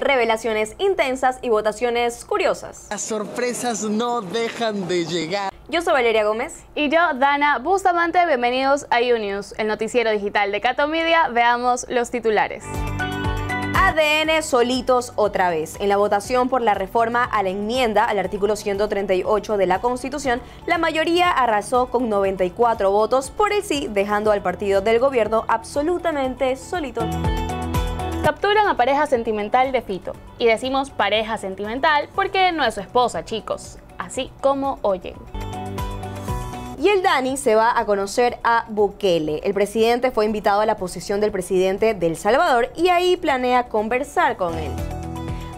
revelaciones intensas y votaciones curiosas. Las sorpresas no dejan de llegar. Yo soy Valeria Gómez. Y yo, Dana Bustamante. Bienvenidos a UNews, el noticiero digital de Cato Media. Veamos los titulares. ADN solitos otra vez. En la votación por la reforma a la enmienda al artículo 138 de la Constitución, la mayoría arrasó con 94 votos por el sí, dejando al partido del gobierno absolutamente solito. Capturan a pareja sentimental de Fito. Y decimos pareja sentimental porque no es su esposa, chicos. Así como oyen. Y el Dani se va a conocer a Bukele. El presidente fue invitado a la posición del presidente del Salvador y ahí planea conversar con él.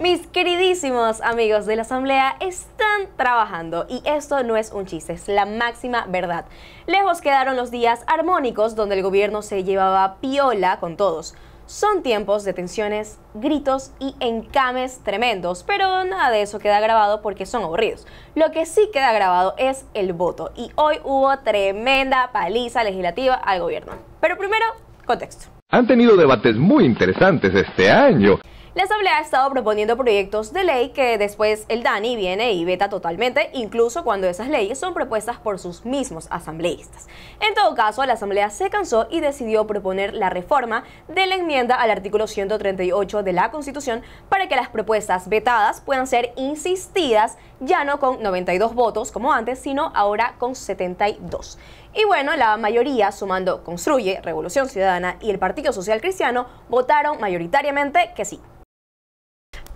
Mis queridísimos amigos de la Asamblea están trabajando y esto no es un chiste, es la máxima verdad. Lejos quedaron los días armónicos donde el gobierno se llevaba piola con todos. Son tiempos de tensiones, gritos y encames tremendos, pero nada de eso queda grabado porque son aburridos. Lo que sí queda grabado es el voto y hoy hubo tremenda paliza legislativa al gobierno. Pero primero, contexto. Han tenido debates muy interesantes este año. La Asamblea ha estado proponiendo proyectos de ley que después el DANI viene y veta totalmente, incluso cuando esas leyes son propuestas por sus mismos asambleístas. En todo caso, la Asamblea se cansó y decidió proponer la reforma de la enmienda al artículo 138 de la Constitución para que las propuestas vetadas puedan ser insistidas ya no con 92 votos como antes, sino ahora con 72. Y bueno, la mayoría, sumando Construye, Revolución Ciudadana y el Partido Social Cristiano, votaron mayoritariamente que sí.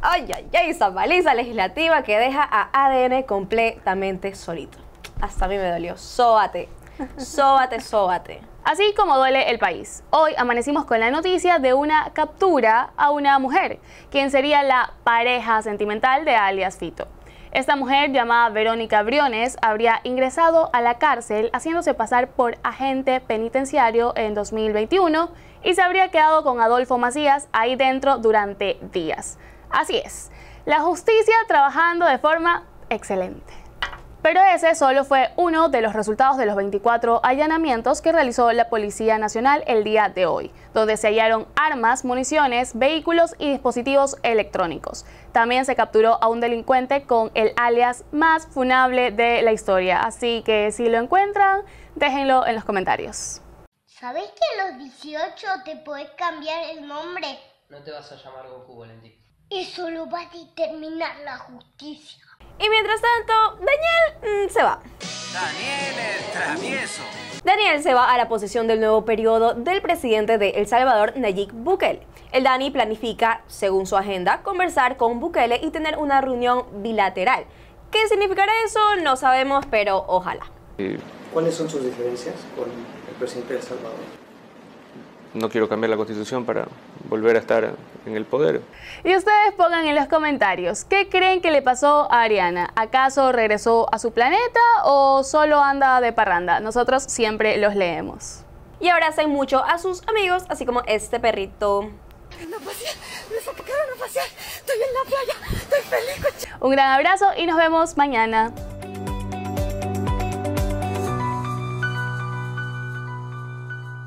Ay, ay, ay, esa baliza legislativa que deja a ADN completamente solito. Hasta a mí me dolió. Sóbate, sóbate, sóbate. Así como duele el país. Hoy amanecimos con la noticia de una captura a una mujer, quien sería la pareja sentimental de alias Fito. Esta mujer, llamada Verónica Briones, habría ingresado a la cárcel haciéndose pasar por agente penitenciario en 2021 y se habría quedado con Adolfo Macías ahí dentro durante días. Así es, la justicia trabajando de forma excelente. Pero ese solo fue uno de los resultados de los 24 allanamientos que realizó la Policía Nacional el día de hoy, donde se hallaron armas, municiones, vehículos y dispositivos electrónicos. También se capturó a un delincuente con el alias más funable de la historia, así que si lo encuentran, déjenlo en los comentarios. ¿Sabes que a los 18 te puedes cambiar el nombre? No te vas a llamar Goku, Valentín. Y solo va a determinar la justicia. Y mientras tanto, Daniel mm, se va. Daniel el travieso. Daniel se va a la posición del nuevo periodo del presidente de El Salvador, Nayib Bukele. El Dani planifica, según su agenda, conversar con Bukele y tener una reunión bilateral. ¿Qué significará eso? No sabemos, pero ojalá. ¿Cuáles son sus diferencias con el presidente de El Salvador? No quiero cambiar la constitución para volver a estar en el poder. Y ustedes pongan en los comentarios, ¿qué creen que le pasó a Ariana? ¿Acaso regresó a su planeta o solo anda de parranda? Nosotros siempre los leemos. Y abracen mucho a sus amigos, así como este perrito. Un gran abrazo y nos vemos mañana.